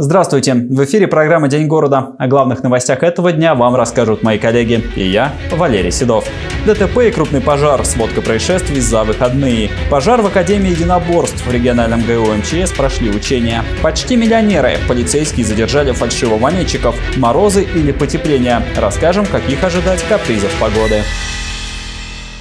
Здравствуйте! В эфире программа «День города». О главных новостях этого дня вам расскажут мои коллеги и я, Валерий Седов. ДТП и крупный пожар. Сводка происшествий за выходные. Пожар в Академии единоборств. В региональном ГУ МЧС прошли учения. Почти миллионеры. Полицейские задержали фальшивомонетчиков. Морозы или потепление. Расскажем, каких ожидать капризов погоды.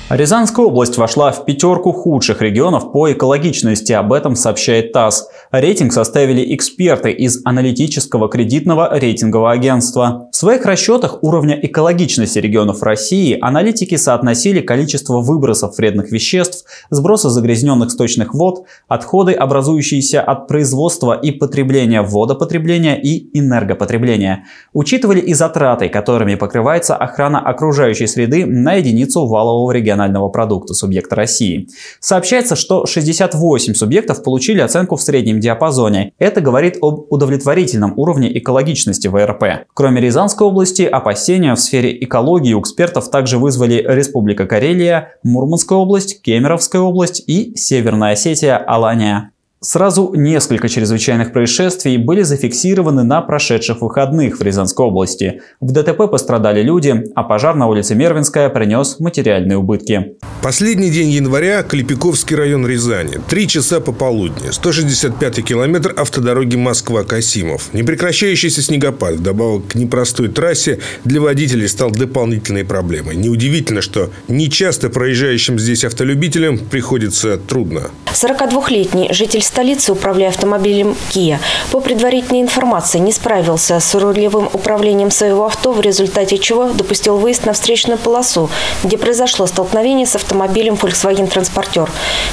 Рязанская область вошла в пятерку худших регионов по экологичности, об этом сообщает ТАСС. Рейтинг составили эксперты из аналитического кредитного рейтингового агентства. В своих расчетах уровня экологичности регионов России аналитики соотносили количество выбросов вредных веществ, сброса загрязненных сточных вод, отходы, образующиеся от производства и потребления водопотребления и энергопотребления. Учитывали и затраты, которыми покрывается охрана окружающей среды на единицу валового региона национального продукта субъекта России. Сообщается, что 68 субъектов получили оценку в среднем диапазоне. Это говорит об удовлетворительном уровне экологичности ВРП. Кроме Рязанской области, опасения в сфере экологии у экспертов также вызвали Республика Карелия, Мурманская область, Кемеровская область и Северная Осетия, Алания. Сразу несколько чрезвычайных происшествий были зафиксированы на прошедших выходных в Рязанской области. В ДТП пострадали люди, а пожар на улице Мервинская принес материальные убытки. Последний день января, Клепиковский район Рязани. Три часа пополудни. 165 километр автодороги Москва-Касимов. Непрекращающийся снегопад, вдобавок к непростой трассе, для водителей стал дополнительной проблемой. Неудивительно, что нечасто проезжающим здесь автолюбителям приходится трудно. 42-летний житель столицы, управляя автомобилем Kia, по предварительной информации не справился с рулевым управлением своего авто, в результате чего допустил выезд на встречную полосу, где произошло столкновение с автомобилем Volkswagen Transporter,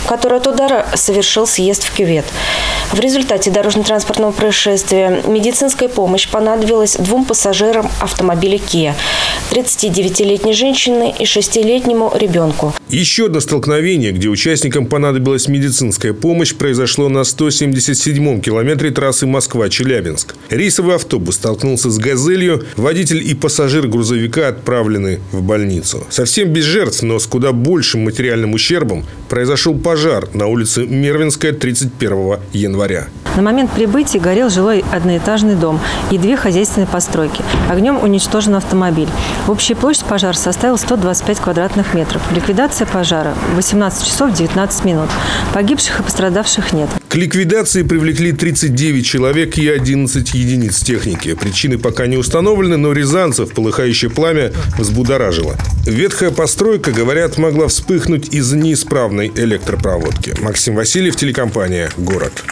который от удара совершил съезд в кювет. В результате дорожно-транспортного происшествия медицинская помощь понадобилась двум пассажирам автомобиля Kia – 39-летней женщине и 6-летнему ребенку. Еще одно столкновение, где участникам понадобилась медицинская помощь, произошло произошло на 177-м километре трассы Москва-Челябинск. Рейсовый автобус столкнулся с «Газелью». Водитель и пассажир грузовика отправлены в больницу. Совсем без жертв, но с куда большим материальным ущербом произошел пожар на улице Мервинская 31 января. На момент прибытия горел жилой одноэтажный дом и две хозяйственные постройки. Огнем уничтожен автомобиль. Общая площадь пожара составила 125 квадратных метров. Ликвидация пожара – 18 часов 19 минут. Погибших и пострадавших нет. К ликвидации привлекли 39 человек и 11 единиц техники. Причины пока не установлены, но рязанцев полыхающее пламя взбудоражило. Ветхая постройка, говорят, могла вспыхнуть из-за неисправной электропроводки. Максим Васильев, телекомпания «Город».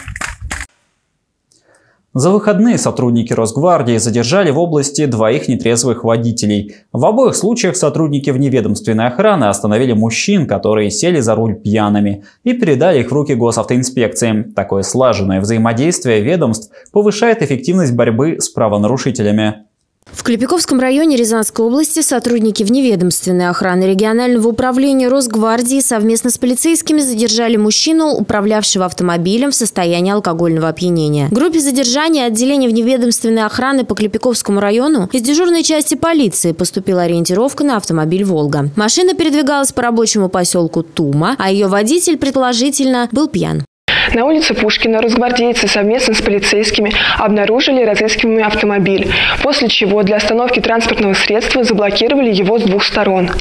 За выходные сотрудники Росгвардии задержали в области двоих нетрезвых водителей. В обоих случаях сотрудники вневедомственной охраны остановили мужчин, которые сели за руль пьяными, и передали их в руки госавтоинспекции. Такое слаженное взаимодействие ведомств повышает эффективность борьбы с правонарушителями. В Клепиковском районе Рязанской области сотрудники вневедомственной охраны регионального управления Росгвардии совместно с полицейскими задержали мужчину, управлявшего автомобилем в состоянии алкогольного опьянения. В группе задержания отделения вневедомственной охраны по Клепиковскому району из дежурной части полиции поступила ориентировка на автомобиль «Волга». Машина передвигалась по рабочему поселку Тума, а ее водитель, предположительно, был пьян. На улице Пушкина росгвардейцы совместно с полицейскими обнаружили разыскиваемый автомобиль, после чего для остановки транспортного средства заблокировали его с двух сторон.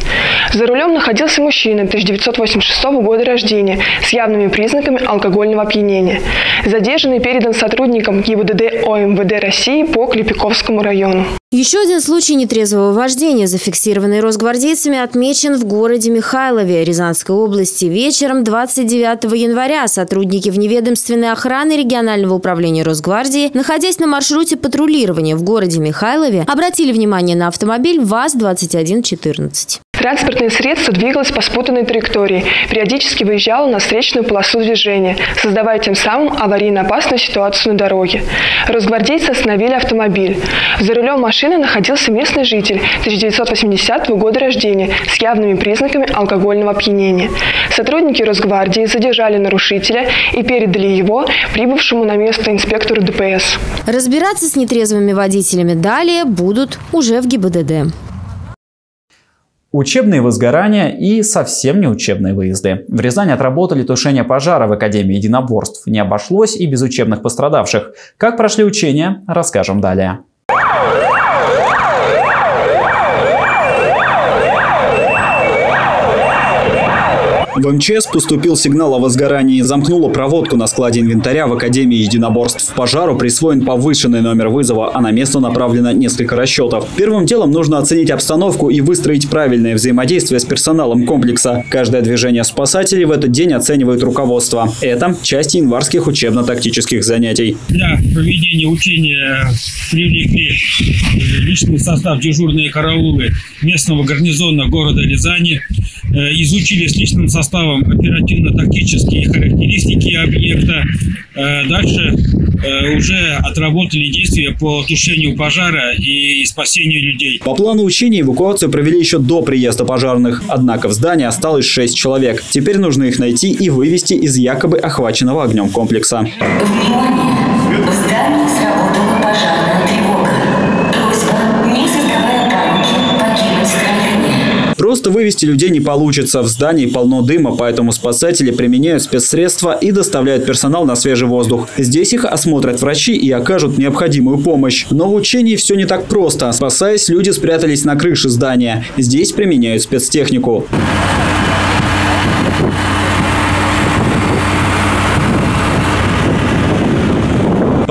За рулем находился мужчина 1986 года рождения с явными признаками алкогольного опьянения. Задержанный передан сотрудникам ГИБДД ОМВД России по Клепиковскому району. Еще один случай нетрезвого вождения, зафиксированный росгвардейцами, отмечен в городе Михайлове Рязанской области. Вечером 29 января сотрудники вневедомственной охраны регионального управления Росгвардии, находясь на маршруте патрулирования в городе Михайлове, обратили внимание на автомобиль ВАЗ-2114. Транспортное средство двигалось по спутанной траектории, периодически выезжало на встречную полосу движения, создавая тем самым аварийно опасную ситуацию на дороге. Росгвардейцы остановили автомобиль. За рулем машины находился местный житель 1980 года рождения с явными признаками алкогольного опьянения. Сотрудники Росгвардии задержали нарушителя и передали его прибывшему на место инспектору ДПС. Разбираться с нетрезвыми водителями далее будут уже в ГИБДД. Учебные возгорания и совсем не учебные выезды. В Рязани отработали тушение пожара в Академии единоборств. Не обошлось и без учебных пострадавших. Как прошли учения, расскажем далее. В МЧС поступил сигнал о возгорании. Замкнула проводку на складе инвентаря в Академии единоборств. Пожару присвоен повышенный номер вызова, а на место направлено несколько расчетов. Первым делом нужно оценить обстановку и выстроить правильное взаимодействие с персоналом комплекса. Каждое движение спасателей в этот день оценивает руководство. Это часть январских учебно-тактических занятий. Для проведения учения привлекли личный состав дежурные караулы местного гарнизона города Рязани, э, изучили с личным составом составом оперативно-тактические характеристики объекта. Э, дальше э, уже отработали действия по тушению пожара и спасению людей. По плану учения эвакуацию провели еще до приезда пожарных. Однако в здании осталось 6 человек. Теперь нужно их найти и вывести из якобы охваченного огнем комплекса. Внимание! Просто вывести людей не получится. В здании полно дыма, поэтому спасатели применяют спецсредства и доставляют персонал на свежий воздух. Здесь их осмотрят врачи и окажут необходимую помощь. Но в учении все не так просто. Спасаясь, люди спрятались на крыше здания. Здесь применяют спецтехнику.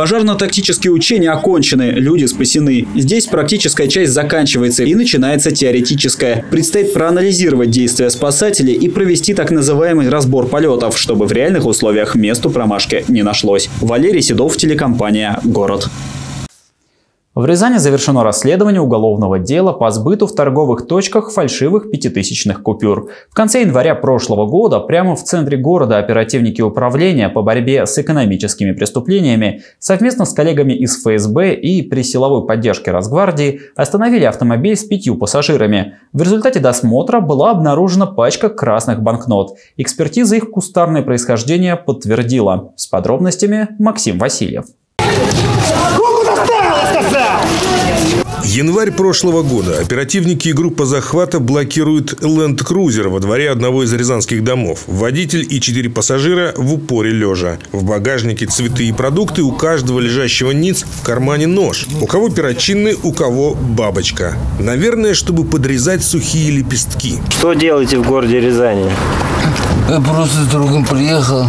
Пожарно-тактические учения окончены, люди спасены. Здесь практическая часть заканчивается и начинается теоретическая. Предстоит проанализировать действия спасателей и провести так называемый разбор полетов, чтобы в реальных условиях месту промашки не нашлось. Валерий Седов, телекомпания «Город». В Рязани завершено расследование уголовного дела по сбыту в торговых точках фальшивых пятитысячных купюр. В конце января прошлого года прямо в центре города оперативники управления по борьбе с экономическими преступлениями совместно с коллегами из ФСБ и при силовой поддержке Росгвардии остановили автомобиль с пятью пассажирами. В результате досмотра была обнаружена пачка красных банкнот. Экспертиза их кустарное происхождение подтвердила. С подробностями Максим Васильев. Январь прошлого года. Оперативники и группа захвата блокируют ленд-крузер во дворе одного из рязанских домов. Водитель и четыре пассажира в упоре лежа. В багажнике цветы и продукты, у каждого лежащего ниц в кармане нож. У кого перочинный, у кого бабочка. Наверное, чтобы подрезать сухие лепестки. Что делаете в городе Рязани? Я просто с другом приехал.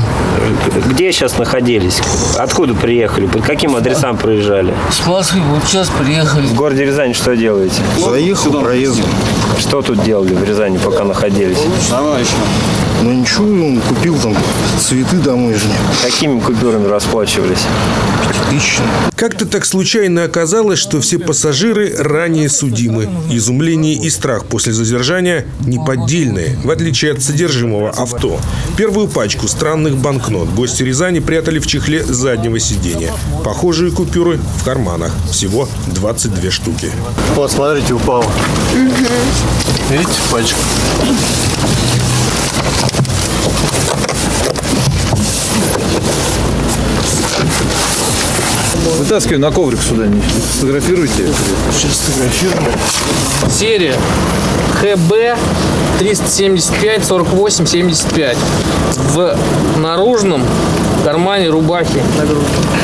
Где сейчас находились? Откуда приехали? По каким адресам проезжали? С Москвы вот сейчас приехали. В городе Рязани что делаете? Заехал проездом. Что тут делали в Рязани, пока находились? Товарищ. Ну ничего, купил там цветы домой же. Какими купюрами расплачивались? Пятитысячными. Как-то так случайно оказалось, что все пассажиры ранее судимы. Изумление и страх после задержания неподдельные, в отличие от содержимого авто. Первую пачку странных банкнот гости Рязани прятали в чехле заднего сидения. Похожие купюры в карманах. Всего 22 штуки. Вот, смотрите, упало. Видите, пачка. Вытаскивай на коврик сюда, не сфотографируйте. Сейчас сфотографирую. Серия ХБ 375 48 75 в наружном кармане рубахи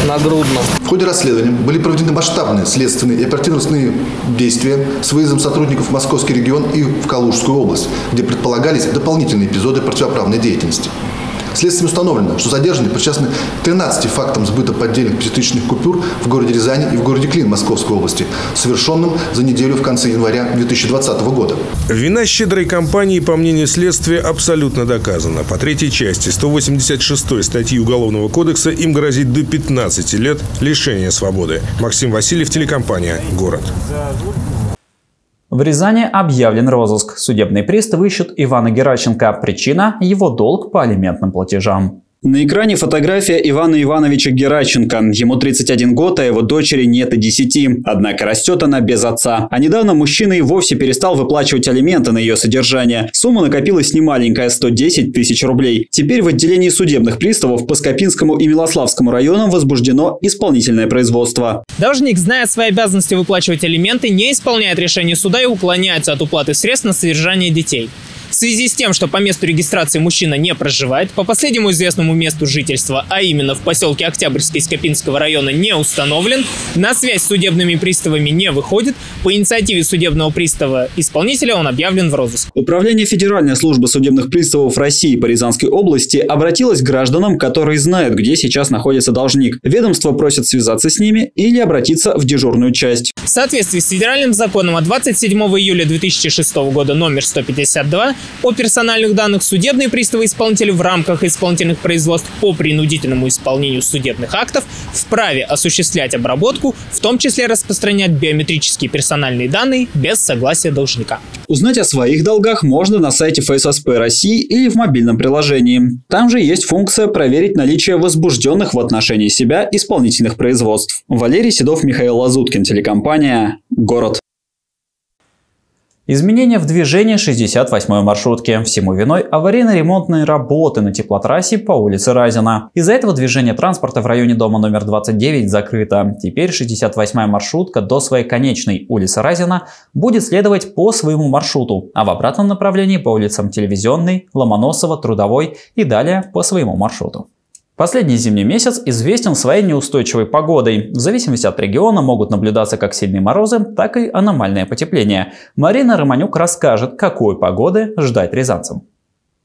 нагрудном. В ходе расследования были проведены масштабные следственные и оперативно-розыскные действия с выездом сотрудников в Московский регион и в Калужскую область, где предполагались дополнительные эпизоды противоправной деятельности. Следствием установлено, что задержанные причастны к 13 фактам сбыта поддельных пятитысячных купюр в городе Рязани и в городе Клин Московской области, совершенным за неделю в конце января 2020 года. Вина щедрой компании, по мнению следствия, абсолютно доказана. По третьей части 186 статьи Уголовного кодекса им грозит до 15 лет лишения свободы. Максим Васильев, телекомпания «Город». В Рязани объявлен розыск. Судебные приставы ищут Ивана Геращенко. Причина – его долг по алиментным платежам. На экране фотография Ивана Ивановича Гераченко. Ему 31 год, а его дочери нет и 10. Однако растет она без отца. А недавно мужчина и вовсе перестал выплачивать алименты на ее содержание. Сумма накопилась немаленькая – 110 тысяч рублей. Теперь в отделении судебных приставов по Скопинскому и Милославскому районам возбуждено исполнительное производство. Должник, зная свои обязанности выплачивать алименты, не исполняет решение суда и уклоняется от уплаты средств на содержание детей. В связи с тем, что по месту регистрации мужчина не проживает, по последнему известному месту жительства, а именно в поселке Октябрьский Скопинского района не установлен, на связь с судебными приставами не выходит, по инициативе судебного пристава исполнителя он объявлен в розыск. Управление Федеральной службы судебных приставов России по Рязанской области обратилось к гражданам, которые знают, где сейчас находится должник. Ведомство просит связаться с ними или обратиться в дежурную часть. В соответствии с федеральным законом от 27 июля 2006 года номер 152 о персональных данных судебные приставы исполнителя в рамках исполнительных производств по принудительному исполнению судебных актов вправе осуществлять обработку, в том числе распространять биометрические персональные данные без согласия должника. Узнать о своих долгах можно на сайте ФССП России или в мобильном приложении. Там же есть функция проверить наличие возбужденных в отношении себя исполнительных производств. Валерий Седов, Михаил Лазуткин, телекомпания «Город». Изменения в движении 68-й маршрутки. Всему виной аварийно-ремонтные работы на теплотрассе по улице Разина. Из-за этого движение транспорта в районе дома номер 29 закрыто. Теперь 68-я маршрутка до своей конечной улицы Разина будет следовать по своему маршруту, а в обратном направлении по улицам Телевизионной, Ломоносова, Трудовой и далее по своему маршруту. Последний зимний месяц известен своей неустойчивой погодой. В зависимости от региона могут наблюдаться как сильные морозы, так и аномальное потепление. Марина Романюк расскажет, какой погоды ждать рязанцам.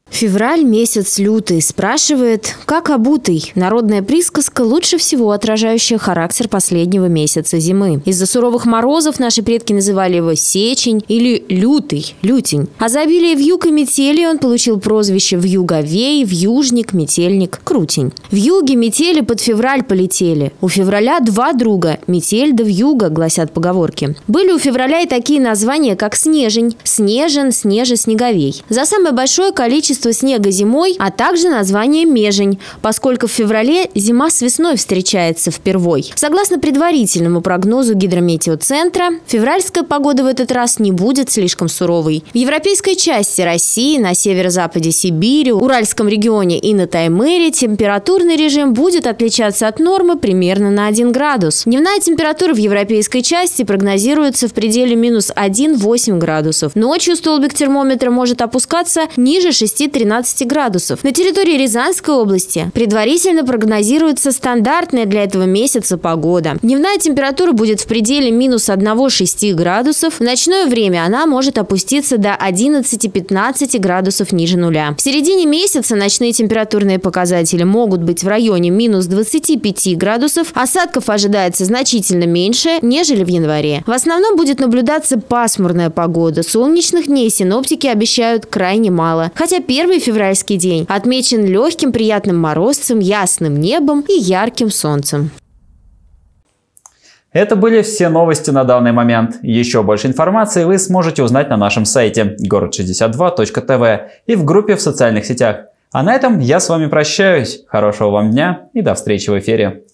Февраль месяц лютый. Спрашивает, как обутый. Народная присказка, лучше всего отражающая характер последнего месяца зимы. Из-за суровых морозов наши предки называли его сечень или лютый, лютень. А за обилие вьюг и метели он получил прозвище вьюговей, вьюжник, метельник, крутень. Юге метели под февраль полетели. У февраля два друга – метель да вьюга, гласят поговорки. Были у февраля и такие названия, как снежень, снежен, снеже, снеговей. За самое большое количество количество снега зимой, а также название межень, поскольку в феврале зима с весной встречается впервой. Согласно предварительному прогнозу гидрометеоцентра, февральская погода в этот раз не будет слишком суровой. В европейской части России, на северо-западе Сибири, Уральском регионе и на Таймыре температурный режим будет отличаться от нормы примерно на 1 градус. Дневная температура в европейской части прогнозируется в пределе минус 1,8 градусов. Ночью столбик термометра может опускаться ниже 6 10-13 градусов. На территории Рязанской области предварительно прогнозируется стандартная для этого месяца погода. Дневная температура будет в пределе минус 1-6 градусов. В ночное время она может опуститься до 11-15 градусов ниже нуля. В середине месяца ночные температурные показатели могут быть в районе минус 25 градусов. Осадков ожидается значительно меньше, нежели в январе. В основном будет наблюдаться пасмурная погода. Солнечных дней синоптики обещают крайне мало. Хотя первый февральский день отмечен легким приятным морозцем, ясным небом и ярким солнцем. Это были все новости на данный момент. Еще больше информации вы сможете узнать на нашем сайте город62.тв и в группе в социальных сетях. А на этом я с вами прощаюсь. Хорошего вам дня и до встречи в эфире.